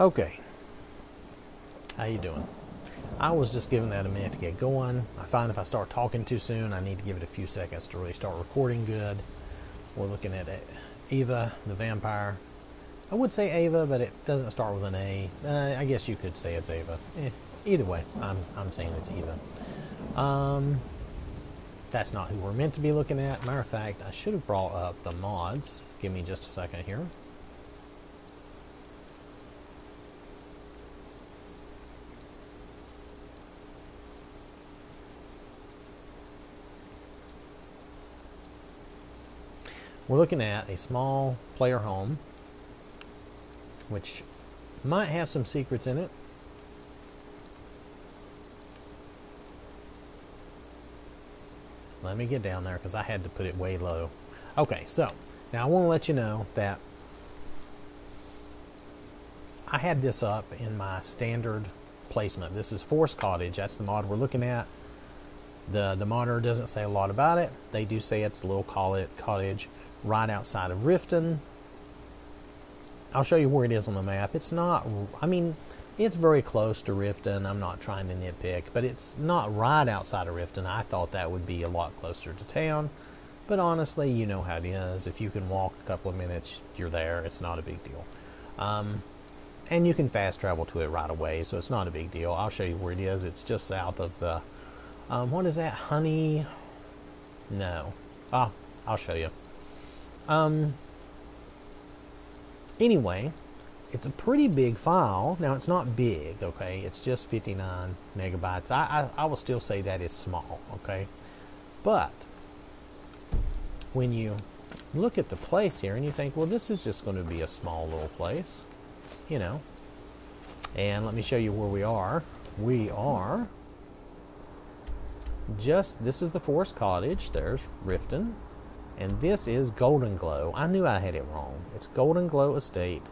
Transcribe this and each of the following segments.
Okay. How you doing? I was just giving that a minute to get going. I find if I start talking too soon, I need to give it a few seconds to really start recording good. We're looking at Ava, the vampire. I would say Ava, but it doesn't start with an A. Uh, I guess you could say it's Ava. Eh, either way, I'm, I'm saying it's Eva. Um, that's not who we're meant to be looking at. Matter of fact, I should have brought up the mods. Give me just a second here. We're looking at a small player home, which might have some secrets in it. Let me get down there because I had to put it way low. Okay, so now I want to let you know that I had this up in my standard placement. This is Forest Cottage. That's the mod we're looking at. The, the modder doesn't say a lot about it. They do say it's a little cottage right outside of Riften. I'll show you where it is on the map. It's not, I mean, it's very close to Riften. I'm not trying to nitpick, but it's not right outside of Riften. I thought that would be a lot closer to town. But honestly, you know how it is. If you can walk a couple of minutes, you're there. It's not a big deal. Um, and you can fast travel to it right away, so it's not a big deal. I'll show you where it is. It's just south of the, um, what is that? Honey? No. Ah, I'll show you. Um, anyway, it's a pretty big file. Now, it's not big, okay? It's just 59 megabytes. I, I, I will still say that is small, okay? But when you look at the place here and you think, well, this is just going to be a small little place, you know. And let me show you where we are. We are just, this is the Forest Cottage. There's Riften. And this is Golden Glow. I knew I had it wrong. It's Golden Glow Estate.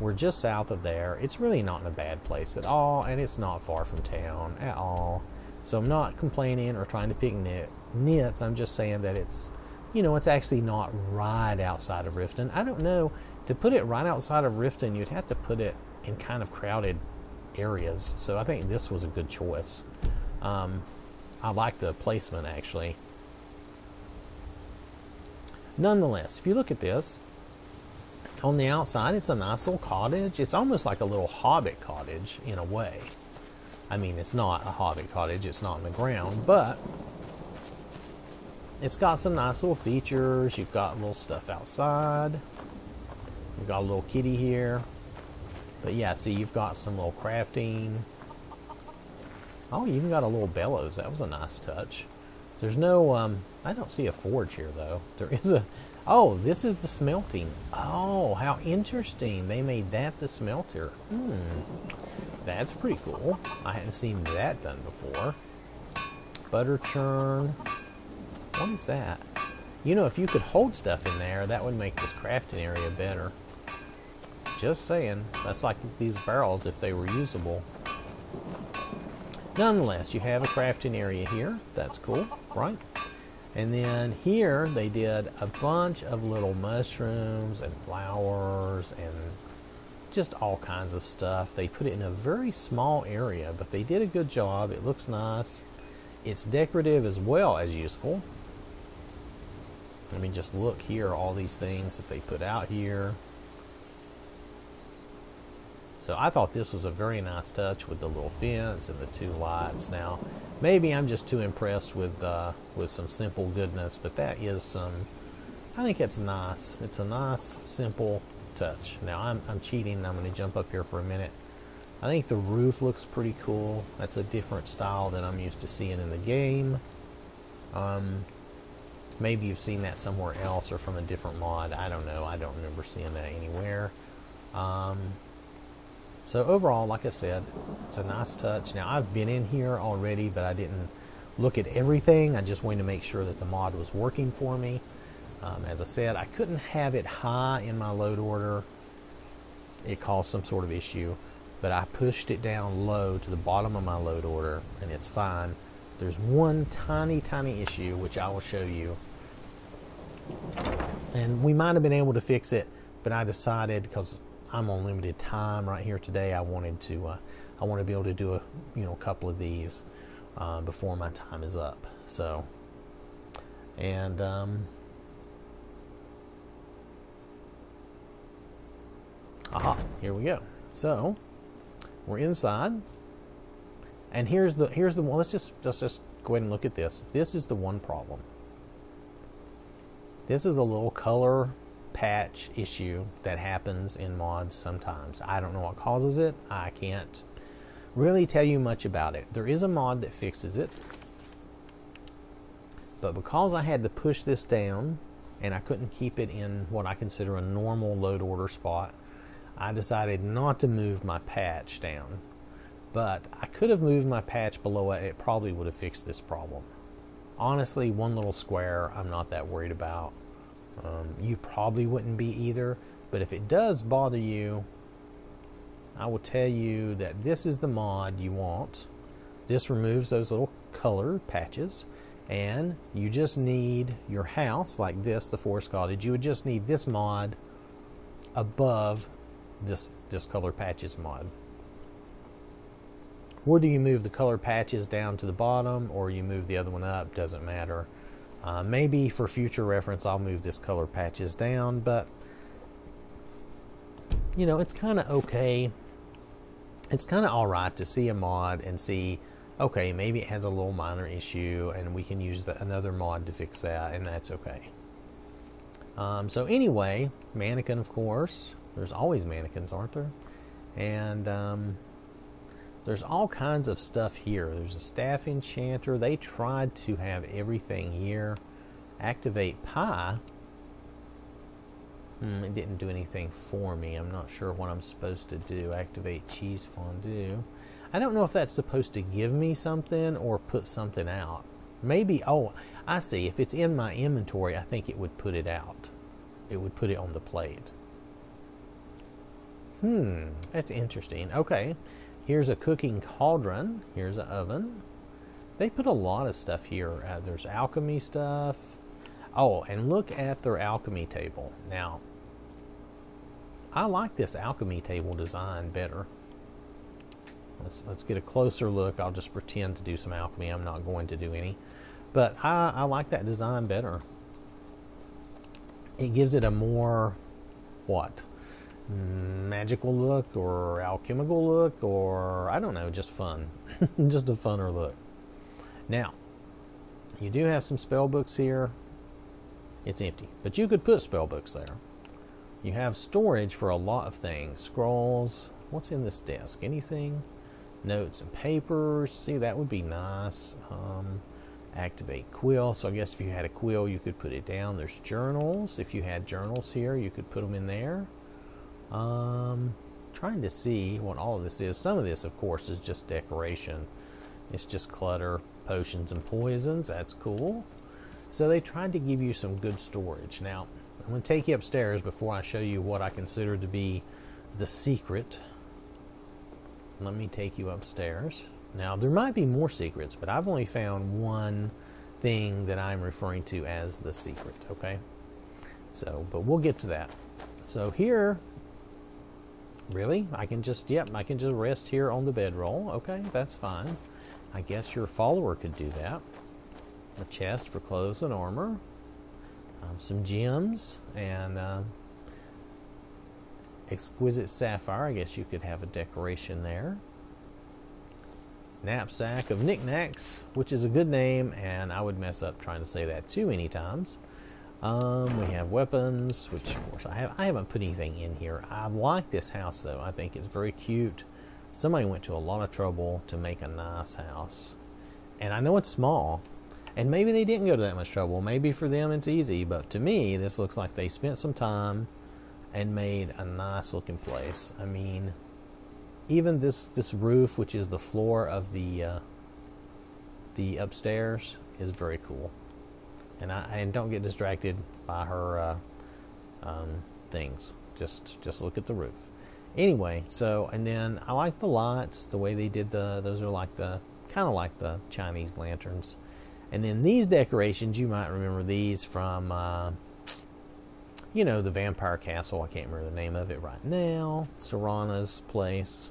We're just south of there. It's really not in a bad place at all, and it's not far from town at all. So I'm not complaining or trying to pick nit, nits. I'm just saying that it's, you know, it's actually not right outside of Riften. I don't know. To put it right outside of Riften, you'd have to put it in kind of crowded areas. So I think this was a good choice. Um, I like the placement actually. Nonetheless, if you look at this, on the outside, it's a nice little cottage. It's almost like a little hobbit cottage in a way. I mean, it's not a hobbit cottage, it's not in the ground, but it's got some nice little features. You've got little stuff outside. You've got a little kitty here. But yeah, see, you've got some little crafting. Oh, you even got a little bellows. That was a nice touch. There's no, um, I don't see a forge here though. There is a, oh, this is the smelting. Oh, how interesting. They made that the smelter. Hmm, that's pretty cool. I hadn't seen that done before. Butter churn. What is that? You know, if you could hold stuff in there, that would make this crafting area better. Just saying. That's like these barrels if they were usable. Nonetheless, you have a crafting area here. That's cool, right? And then here they did a bunch of little mushrooms and flowers and just all kinds of stuff. They put it in a very small area, but they did a good job. It looks nice. It's decorative as well as useful. I mean, just look here, all these things that they put out here. So I thought this was a very nice touch with the little fence and the two lights. Now, maybe I'm just too impressed with uh, with some simple goodness, but that is some. I think it's nice. It's a nice, simple touch. Now I'm I'm cheating. I'm going to jump up here for a minute. I think the roof looks pretty cool. That's a different style than I'm used to seeing in the game. Um, maybe you've seen that somewhere else or from a different mod. I don't know. I don't remember seeing that anywhere. Um, so overall, like I said, it's a nice touch. Now I've been in here already, but I didn't look at everything. I just wanted to make sure that the mod was working for me. Um, as I said, I couldn't have it high in my load order. It caused some sort of issue, but I pushed it down low to the bottom of my load order, and it's fine. There's one tiny, tiny issue, which I will show you. And we might have been able to fix it, but I decided because I'm on limited time right here today. I wanted to uh, I want to be able to do a you know a couple of these uh, before my time is up. So and um, aha, here we go. So we're inside, and here's the here's the one. Let's just let's just go ahead and look at this. This is the one problem. This is a little color patch issue that happens in mods sometimes. I don't know what causes it. I can't really tell you much about it. There is a mod that fixes it. But because I had to push this down and I couldn't keep it in what I consider a normal load order spot, I decided not to move my patch down. But I could have moved my patch below it, it probably would have fixed this problem. Honestly, one little square I'm not that worried about. Um, you probably wouldn't be either, but if it does bother you, I will tell you that this is the mod you want. This removes those little color patches, and you just need your house like this, the forest cottage. You would just need this mod above this this color patches mod. Whether you move the color patches down to the bottom or you move the other one up, doesn't matter. Uh, maybe for future reference, I'll move this color patches down, but you know, it's kind of okay. It's kind of all right to see a mod and see, okay, maybe it has a little minor issue, and we can use the, another mod to fix that, and that's okay. Um, so anyway, mannequin, of course. There's always mannequins, aren't there? And um, there's all kinds of stuff here. There's a staff enchanter. They tried to have everything here. Activate pie. Hmm, it didn't do anything for me. I'm not sure what I'm supposed to do. Activate cheese fondue. I don't know if that's supposed to give me something or put something out. Maybe, oh, I see. If it's in my inventory, I think it would put it out. It would put it on the plate. Hmm, that's interesting. Okay, here's a cooking cauldron. Here's an oven. They put a lot of stuff here. Uh, there's alchemy stuff. Oh, and look at their alchemy table. Now, I like this alchemy table design better. Let's, let's get a closer look. I'll just pretend to do some alchemy. I'm not going to do any. But I, I like that design better. It gives it a more, what? Magical look or alchemical look or I don't know, just fun. just a funner look. Now, you do have some spell books here. It's empty, but you could put spell books there. You have storage for a lot of things scrolls. What's in this desk? Anything? Notes and papers. See, that would be nice. Um, activate quill. So I guess if you had a quill, you could put it down. There's journals. If you had journals here, you could put them in there. Um, trying to see what all of this is. Some of this, of course, is just decoration. It's just clutter, potions, and poisons. That's cool. So they tried to give you some good storage. Now, I'm going to take you upstairs before I show you what I consider to be the secret. Let me take you upstairs. Now, there might be more secrets, but I've only found one thing that I'm referring to as the secret, okay? So, but we'll get to that. So here Really? I can just, yep, I can just rest here on the bedroll. Okay, that's fine. I guess your follower could do that. A chest for clothes and armor. Um, some gems and uh, exquisite sapphire. I guess you could have a decoration there. Knapsack of knickknacks, which is a good name, and I would mess up trying to say that too many times. Um, we have weapons, which of course I have. I haven't put anything in here. I like this house though. I think it's very cute. Somebody went to a lot of trouble to make a nice house, and I know it's small, and maybe they didn't go to that much trouble. Maybe for them it's easy, but to me this looks like they spent some time and made a nice looking place. I mean, even this this roof, which is the floor of the uh, the upstairs, is very cool and I and don't get distracted by her uh, um, things. Just just look at the roof. Anyway, so and then I like the lights, the way they did the. Those are like the kind of like the Chinese lanterns. And then these decorations, you might remember these from uh, you know, the vampire castle. I can't remember the name of it right now. Serana's place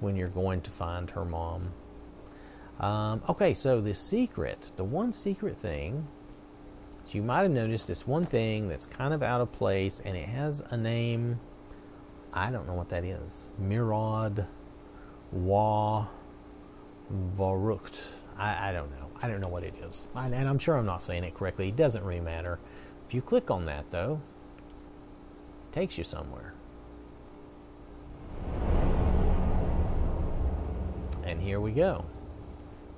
when you're going to find her mom. Um, okay, so the secret, the one secret thing, you might have noticed this one thing that's kind of out of place and it has a name. I don't know what that is. Mirad Wa Varucht. I, I don't know. I don't know what it is. I, and I'm sure I'm not saying it correctly. It doesn't really matter. If you click on that, though, it takes you somewhere. And here we go.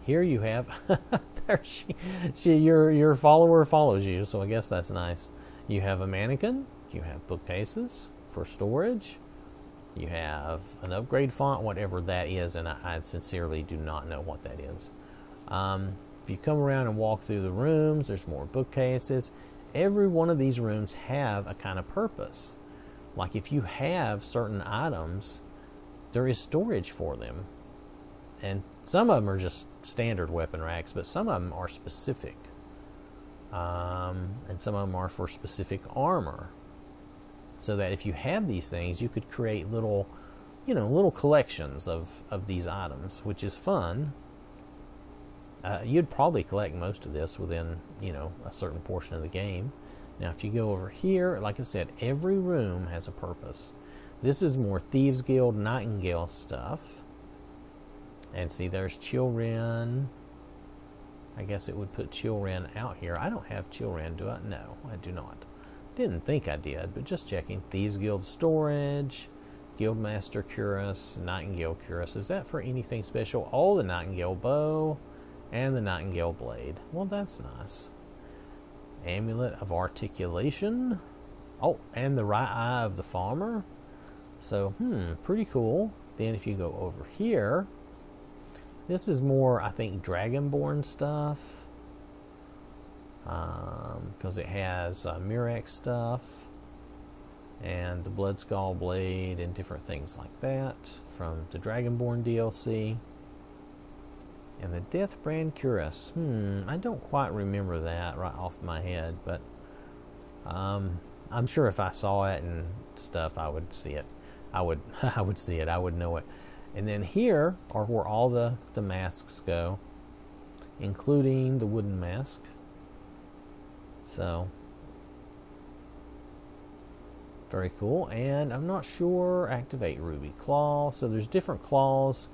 Here you have there she, she your your follower follows you, so I guess that's nice. You have a mannequin, you have bookcases for storage, you have an upgrade font, whatever that is, and I, I sincerely do not know what that is. Um, if you come around and walk through the rooms, there's more bookcases. Every one of these rooms have a kind of purpose. Like if you have certain items, there is storage for them. And some of them are just standard weapon racks, but some of them are specific. Um, and some of them are for specific armor. So that if you have these things, you could create little, you know, little collections of, of these items, which is fun uh, you'd probably collect most of this within you know a certain portion of the game. Now, if you go over here, like I said, every room has a purpose. This is more Thieves Guild Nightingale stuff. And see, there's Chillrend. I guess it would put Chillrend out here. I don't have Chillrend, do I? No, I do not. Didn't think I did, but just checking. Thieves Guild Storage, Guildmaster Cuirass, Nightingale Cuirass. Is that for anything special? Oh, the Nightingale Bow and the Nightingale Blade. Well, that's nice. Amulet of Articulation. Oh, and the right eye of the Falmer. So, hmm, pretty cool. Then if you go over here, this is more, I think, Dragonborn stuff. Because um, it has uh, Miraak's stuff and the Bloodskal Blade and different things like that from the Dragonborn DLC. And the Deathbrand Cuirass. Hmm, I don't quite remember that right off my head, but um, I'm sure if I saw it and stuff, I would see it. I would, I would see it. I would know it. And then here are where all the, the masks go, including the wooden mask. So, very cool. And I'm not sure, activate Ruby Claw. So there's different claws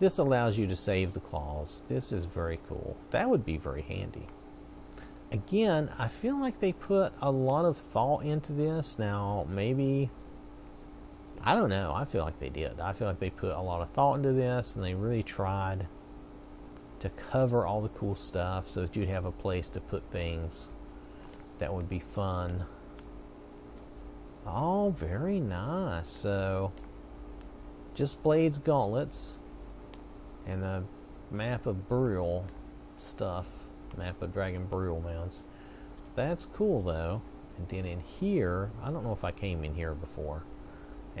this allows you to save the claws. This is very cool. That would be very handy. Again, I feel like they put a lot of thought into this. Now, maybe, I don't know. I feel like they did. I feel like they put a lot of thought into this and they really tried to cover all the cool stuff so that you'd have a place to put things that would be fun. Oh, very nice. So, just blades, gauntlets and the map of burial stuff, map of dragon burial mounds. That's cool though. And then in here, I don't know if I came in here before.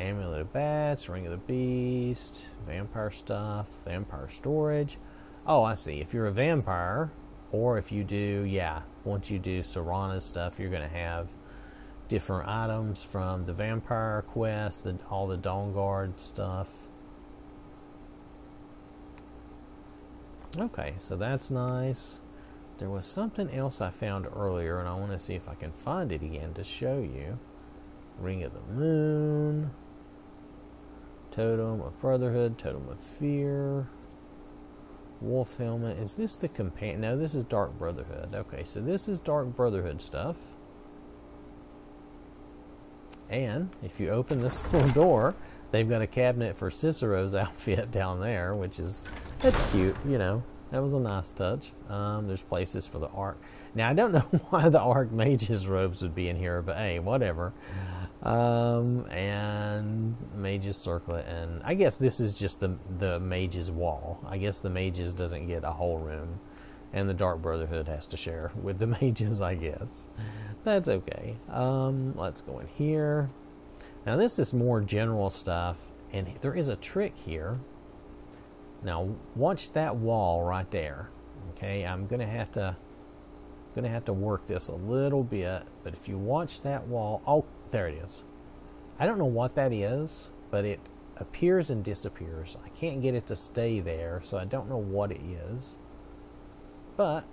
Amulet of Bats, Ring of the Beast, vampire stuff, vampire storage. Oh, I see. If you're a vampire, or if you do, yeah, once you do Serana's stuff, you're going to have different items from the vampire quest, the, all the Dawnguard stuff. Okay, so that's nice. There was something else I found earlier, and I want to see if I can find it again to show you. Ring of the Moon, Totem of Brotherhood, Totem of Fear, Wolf Helmet. Is this the companion? No, this is Dark Brotherhood. Okay, so this is Dark Brotherhood stuff. And if you open this little door, they've got a cabinet for Cicero's outfit down there, which is that's cute, you know. That was a nice touch. Um, there's places for the Arc. Now, I don't know why the Archmage's robes would be in here, but hey, whatever. Um, and Mage's Circlet. And I guess this is just the, the Mage's wall. I guess the Mage's doesn't get a whole room. And the Dark Brotherhood has to share with the Mages, I guess. That's okay. Um, let's go in here. Now, this is more general stuff. And there is a trick here now, watch that wall right there. Okay, I'm to have to to have to work this a little bit, but if you watch that wall, oh, there it is. I don't know what that is, but it appears and disappears. I can't get it to stay there, so I don't know what it is. But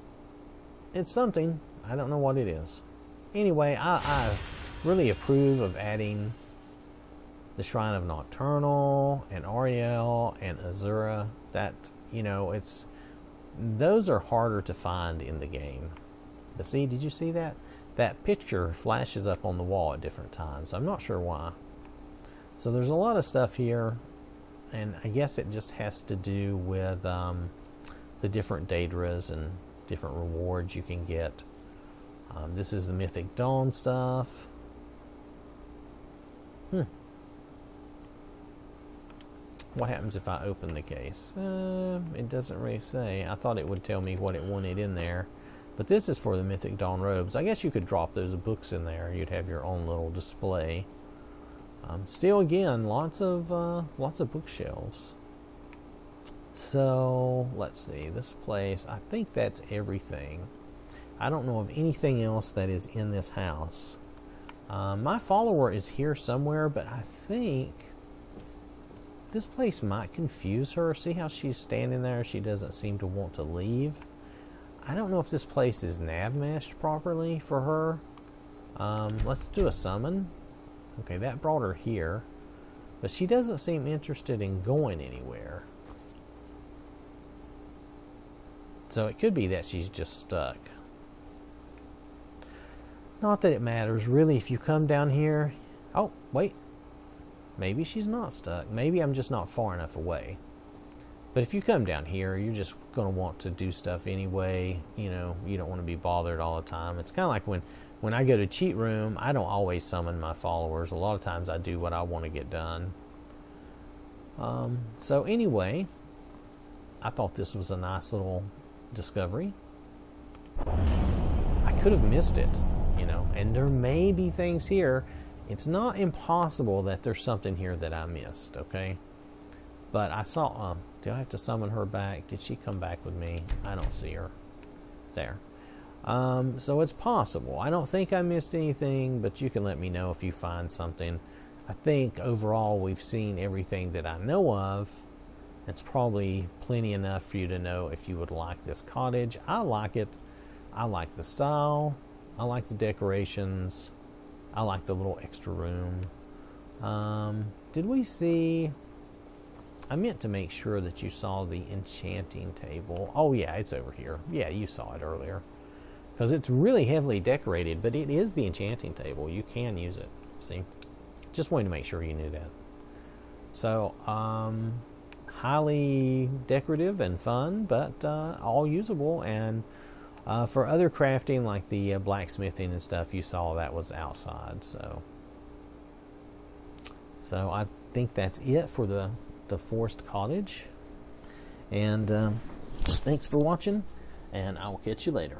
it's something. I don't know what it is. Anyway, I, I really approve of adding the Shrine of Nocturnal and Auriel and Azura. That, you know, it's those are harder to find in the game. But see, did you see that? That picture flashes up on the wall at different times. I'm not sure why. So there's a lot of stuff here, and I guess it just has to do with um, the different Daedras and different rewards you can get. Um, this is the Mythic Dawn stuff. Hmm. What happens if I open the case? Uh, it doesn't really say. I thought it would tell me what it wanted in there. But this is for the Mythic Dawn robes. I guess you could drop those books in there. You'd have your own little display. Um, still, again, lots of uh, lots of bookshelves. So let's see this place. I think that's everything. I don't know of anything else that is in this house. Um, my follower is here somewhere, but I think this place might confuse her. See how she's standing there? She doesn't seem to want to leave. I don't know if this place is nav meshed properly for her. Um, let's do a summon. Okay, that brought her here. But she doesn't seem interested in going anywhere. So it could be that she's just stuck. Not that it matters, really. If you come down here... Oh, wait. Maybe she's not stuck. Maybe I'm just not far enough away. But if you come down here, you're just going to want to do stuff anyway. You know, you don't want to be bothered all the time. It's kind of like when when I go to cheat room, I don't always summon my followers. A lot of times I do what I want to get done. Um, so anyway, I thought this was a nice little discovery. I could have missed it, you know, and there may be things here. It's not impossible that there's something here that I missed, okay? But I saw, um, do I have to summon her back? Did she come back with me? I don't see her. There. Um, so it's possible. I don't think I missed anything, but you can let me know if you find something. I think overall we've seen everything that I know of. It's probably plenty enough for you to know if you would like this cottage. I like it. I like the style. I like the decorations. I like the little extra room. Um, did we see? I meant to make sure that you saw the enchanting table. Oh, yeah, it's over here. Yeah, you saw it earlier because it's really heavily decorated, but it is the enchanting table. You can use it. See, just wanted to make sure you knew that. So, um, highly decorative and fun, but uh, all usable. And uh, for other crafting, like the uh, blacksmithing and stuff, you saw that was outside. So, so I think that's it for the the forest cottage. And um, thanks for watching, and I will catch you later.